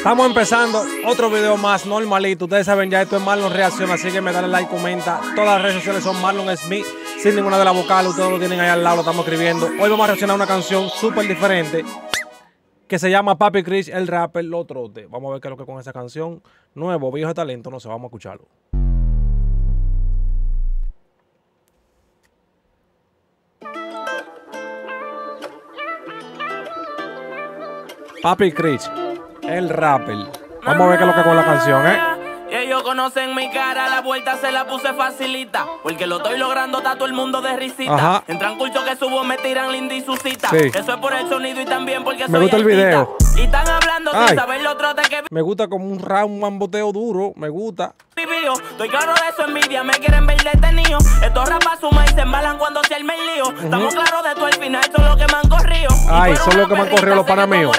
Estamos empezando otro video más normalito. Ustedes saben ya esto es Marlon Reacción, así que me dan like, comenta. Todas las redes sociales son Marlon Smith, sin ninguna de las vocales. Ustedes lo tienen ahí al lado, lo estamos escribiendo. Hoy vamos a reaccionar a una canción súper diferente que se llama Papi Chris, el rapper, lo trote. Vamos a ver qué es lo que con esa canción. Nuevo, viejo talento, no sé, vamos a escucharlo. Papi Chris, el rapper. Vamos a ver qué es lo que con la canción, ¿eh? Y ellos conocen mi cara, la vuelta se la puse facilita. Porque lo estoy logrando, está todo el mundo de risita. Ajá. En transcurso que subo me tiran linda y suscita. Sí. Eso es por el sonido y también porque Me soy gusta el artista. video. Y están hablando Ay. sin saber los trotes que Me gusta como un rap, un mamboteo duro. Me gusta. Estoy claro de su envidia, me quieren ver detenido. Estos rapas suman y se embalan cuando se arma el lío. Estamos claros de todo el final, son los que me han corrido. Ay, son los que me han corrido los panas míos.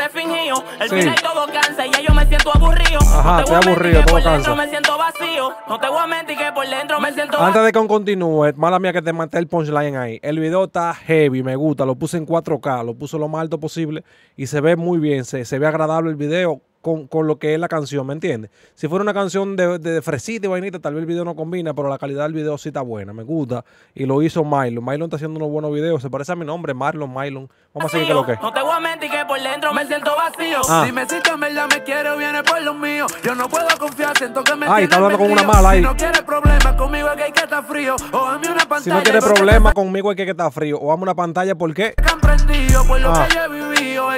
El Sí. final cansa y ya yo me siento aburrido. Ajá, No te aburrido, todo por cansa. dentro me siento vacío. No te voy a mentir que por dentro me siento vacío. Antes de que continúe, mala mía que te maté el punchline ahí. El video está heavy, me gusta. Lo puse en 4K, lo puse lo más alto posible y se ve muy bien. Se, se ve agradable el video con, con lo que es la canción, ¿me entiendes? Si fuera una canción de, de, de fresita y vainita, tal vez el video no combina, pero la calidad del video sí está buena, me gusta. Y lo hizo Mylon. Mylon está haciendo unos buenos videos. Se parece a mi nombre, Marlon, Mylon. Vamos a seguir que lo que. No te voy a mentir que por dentro me siento vacío. Ah. Dime si tú en verdad me quieres o vienes por lo mío. Yo no puedo confiar, siento que me Ay, está hablando con una mala ahí. Si no quieres problemas conmigo es que hay que estar frío. O a mí una pantalla. Si no quieres porque problema conmigo, hay que que está frío. O a una pantalla, ¿por qué? han prendido por lo Ah. que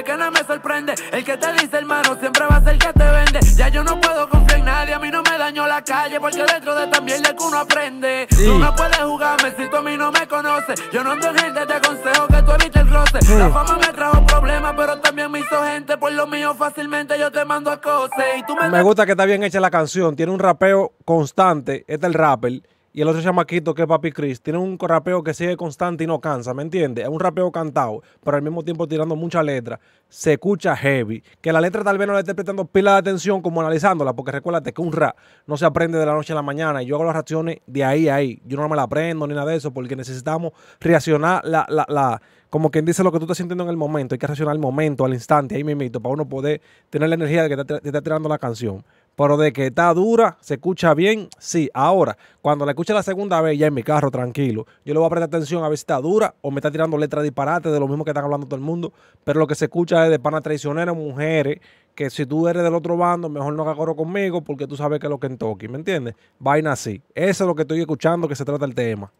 yo he vivido. Es que no me sorprende. El que te dice hermano siempre va a ser el que te vende. Ya yo no puedo confiar en nadie. A mí no me daño la calle porque dentro de también le que uno aprende. Sí. Tú no puedes jugarme si tú a mí no me conoces. Yo no ando en gente, te aconsejo que tú evites el roce. La fama me trajo problemas, pero también me hizo gente. Por lo mío fácilmente yo te mando a cose. Y tú me Me gusta que está bien hecha la canción. Tiene un rapeo constante. Este es el rapper. Y el otro chamaquito que es Papi Chris. Tiene un rapeo que sigue constante y no cansa, ¿me entiendes? Es un rapeo cantado, pero al mismo tiempo tirando mucha letra. Se escucha heavy. Que la letra tal vez no le esté prestando pila de atención como analizándola, porque recuérdate que un rap no se aprende de la noche a la mañana. Y yo hago las reacciones de ahí a ahí. Yo no me la aprendo ni nada de eso, porque necesitamos reaccionar la, la, la, como quien dice lo que tú estás sintiendo en el momento. Hay que reaccionar al momento, al instante, ahí mismito, para uno poder tener la energía de que te, te está tirando la canción. Pero de que está dura, se escucha bien, sí. Ahora, cuando la escuche la segunda vez, ya en mi carro, tranquilo, yo le voy a prestar atención a ver si está dura o me está tirando letras disparates de lo mismo que están hablando todo el mundo. Pero lo que se escucha es de pana traicioneras, mujeres, que si tú eres del otro bando, mejor no hagas coro conmigo porque tú sabes que es lo que en ¿me entiendes? Vaina así. Eso es lo que estoy escuchando que se trata el tema.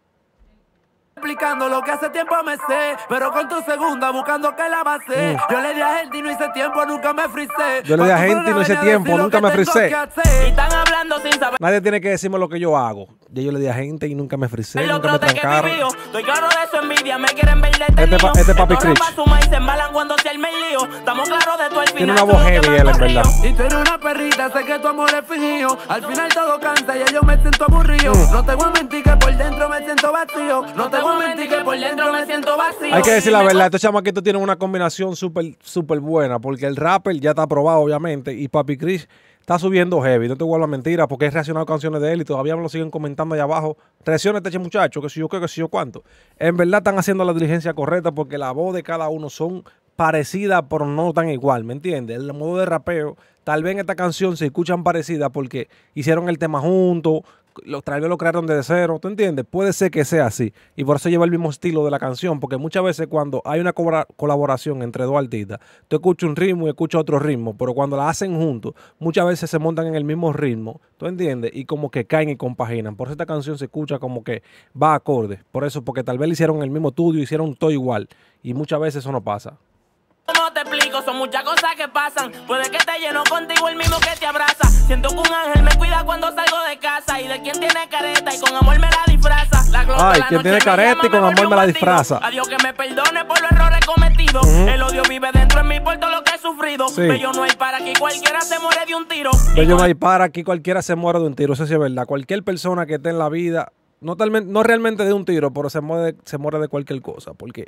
Explicando lo que hace tiempo me sé, pero con tu segunda buscando que la base. Yo le di a gente y no hice tiempo, nunca me frisé. Mm. Yo le di a gente y no hice tiempo, nunca que me frisé. que Y hacer. están hablando sin saber Nadie tiene que decirme lo que yo hago. Ya yo le di a gente y nunca me frisé, los nunca me que trancaron. vivió. Estoy claro de su envidia, me quieren ver. Este pa- este Papi Chris. el el. Tiene una voz que heavy él, en verdad. Y tú eres una perrita, sé que tu amor es fingido. Al final todo cansa y yo me siento aburrido. Mm. No te voy a mentir que por dentro me siento vacío. No te voy a mentir que por dentro me siento vacío. Hay que decir la verdad, estos chamaquitos tienen una combinación súper, súper buena, porque el rapper ya está aprobado, obviamente, y Papi Chris está subiendo heavy. No te voy a mentira, porque he reaccionado a canciones de él y todavía me lo siguen comentando allá abajo. Reacciona este muchacho, que si yo qué, que si yo cuánto. En verdad están haciendo la diligencia correcta, porque la voz de cada uno son parecidas, pero no tan igual, ¿me entiendes? El modo de rapeo, tal vez en esta canción se escuchan parecidas porque hicieron el tema juntos, lo, tal vez lo crearon desde cero, ¿tú entiendes? Puede ser que sea así. Y por eso lleva el mismo estilo de la canción, porque muchas veces cuando hay una colaboración entre dos artistas, tú escuchas un ritmo y escuchas otro ritmo, pero cuando la hacen juntos, muchas veces se montan en el mismo ritmo, ¿tú entiendes? Y como que caen y compaginan. Por eso esta canción se escucha como que va acorde. Por eso, porque tal vez le hicieron el mismo estudio, hicieron todo igual. Y muchas veces eso no pasa. Son muchas cosas que pasan. Puede que te lleno contigo el mismo que te abraza. Siento que un ángel me cuida cuando salgo de casa. Y de quien tiene careta y con amor me la disfraza. La Ay, quien tiene careta llama, y con amor me la disfraza. A Dios que me perdone por los errores cometidos. El odio vive dentro de mí por todo lo que he sufrido. Sí. Pero yo no hay para que cualquiera se muere de un tiro. Pero yo no hay para aquí cualquiera se muere de un tiro, eso sí es verdad. Cualquier persona que esté en la vida, no, no realmente de un tiro, pero se muere, se muere de cualquier cosa, porque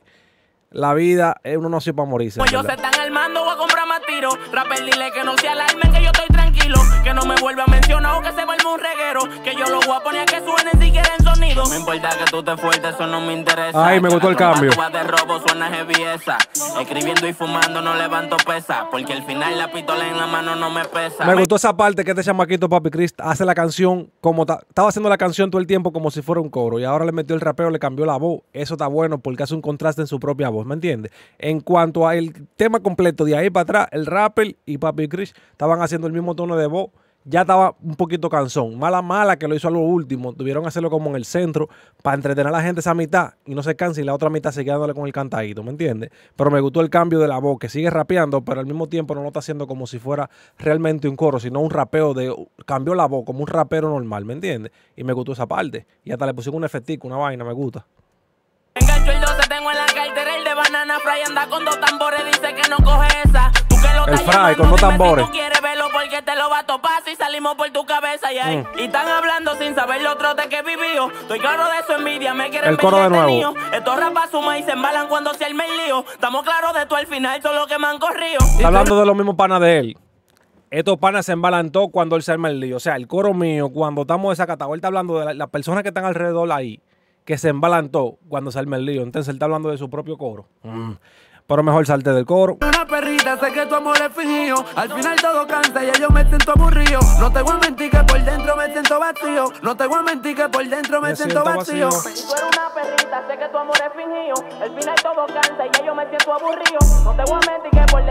la vida es uno no sirve para morirse. Como ellos se están armando, voy a comprar más tiro. Rapper, dile que no se alarmen, que yo estoy tranquilo. Que no me vuelva a mencionar o que se vuelva un reguero. Que yo lo voy a poner a que suenen si quieren sonido. No me importa que tú te fuertes, eso no me interesa. Ay, me gustó el cambio. de robo suena heavy esa. Escribiendo y fumando no levanto pesa. Porque al final la pistola en la mano no me pesa. Me gustó esa parte que este chamaquito Papi Chris hace la canción como ta- estaba haciendo la canción todo el tiempo como si fuera un coro y ahora le metió el rapeo, le cambió la voz. Eso está bueno porque hace un contraste en su propia voz, ¿me entiendes? En cuanto al tema completo de ahí para atrás, el rapper y Papi Chris estaban haciendo el mismo tono de voz. Ya estaba un poquito cansón. Mala, mala que lo hizo a lo último. Tuvieron que hacerlo como en el centro para entretener a la gente esa mitad y no se canse y la otra mitad sigue dándole con el cantadito, ¿me entiendes? Pero me gustó el cambio de la voz, que sigue rapeando, pero al mismo tiempo no lo está haciendo como si fuera realmente un coro, sino un rapeo de. Cambió la voz como un rapero normal, ¿me entiendes? Y me gustó esa parte. Y hasta le pusieron un efectico, una vaina, me gusta. Engancho el 12, tengo en la cartera el de banana fry. Anda con dos tambores, dice que no coge esa. Tú que lo El estás fry llamando, con dos dime tambores. Si quieres verlo porque te lo va a topar si salimos por tu cabeza y ahí. Mm. Y están hablando sin saber los trotes que vivió. Estoy claro de su envidia, me quieren El coro de nuevo. detenido. Estos rapas suman y se embalan cuando se arme el lío. Estamos claros de tú al final, son los que me han corrido. Está hablando de los mismos panas de él. Estos panas se embalan todo cuando él se arma el lío. O sea, el coro mío, cuando estamos desacatados, él está hablando de la- las personas que están alrededor ahí, que se embalan todo cuando se arma el lío. Entonces él está hablando de su propio coro. Mm. Pero mejor salte del coro. Perrita, sé que tu amor es fingido. Al final todo cansa y yo me siento aburrido. No te voy a mentir que por dentro me siento vacío. No te voy a mentir que por dentro me, Me siento, siento vacío. vacío. Tú eres una perrita, sé que tu amor es fingido. Al final todo cansa y yo me siento aburrido. No te voy a mentir que por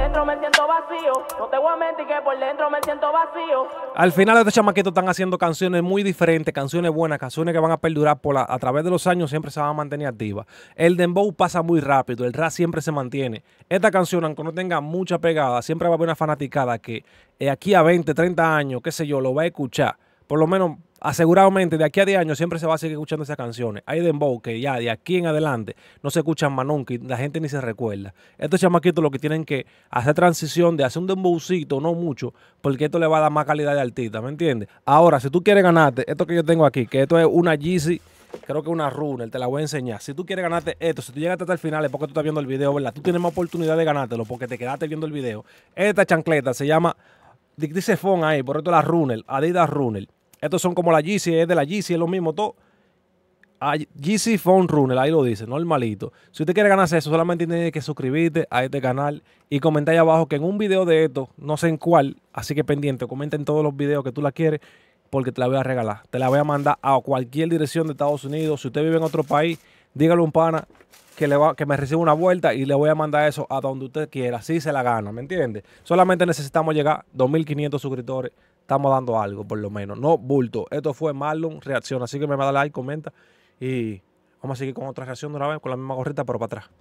dentro me siento vacío. No te voy a mentir que por dentro me siento vacío. Al final estos chamaquitos están haciendo canciones muy diferentes, canciones buenas, canciones que van a perdurar por a través de los años, siempre se van a mantener activas. El dembow pasa muy rápido, el rap siempre se mantiene. Esta canción, aunque no tenga mucha pegada, siempre va a haber una fanaticada que eh, aquí a 20, 30 años, qué sé yo, lo va a escuchar. Por lo menos, aseguradamente, de aquí a 10 años siempre se va a seguir escuchando esas canciones. Hay dembow que ya de aquí en adelante no se escuchan más nunca y la gente ni se recuerda. Estos chamaquitos lo que tienen que hacer transición de hacer un dembowcito, no mucho, porque esto le va a dar más calidad de artista, ¿me entiendes? Ahora, si tú quieres ganarte, esto que yo tengo aquí, que esto es una Yeezy, creo que una Runner, te la voy a enseñar. Si tú quieres ganarte esto, si tú llegaste hasta el final es porque tú estás viendo el video, ¿verdad? Tú tienes más oportunidad de ganártelo porque te quedaste viendo el video. Esta chancleta se llama, di- dice Fon ahí, por esto es la Runner, Adidas Runner. Estos son como la Yeezy, es de la Yeezy, es lo mismo todo. Ah, Yeezy Phone Runner, ahí lo dice, normalito. Si usted quiere ganarse eso, solamente tiene que suscribirte a este canal y comentar ahí abajo que en un video de esto, no sé en cuál, así que pendiente, comenta en todos los videos que tú la quieres, porque te la voy a regalar. Te la voy a mandar a cualquier dirección de Estados Unidos. Si usted vive en otro país, dígale a un pana que, le va, que me reciba una vuelta y le voy a mandar eso a donde usted quiera. Así se la gana, ¿me entiende? Solamente necesitamos llegar a 2.500 suscriptores. Estamos dando algo, por lo menos. No bulto. Esto fue Marlon Reacción. Así que me va a dar like, comenta. Y vamos a seguir con otra reacción de una vez, con la misma gorrita, pero para atrás.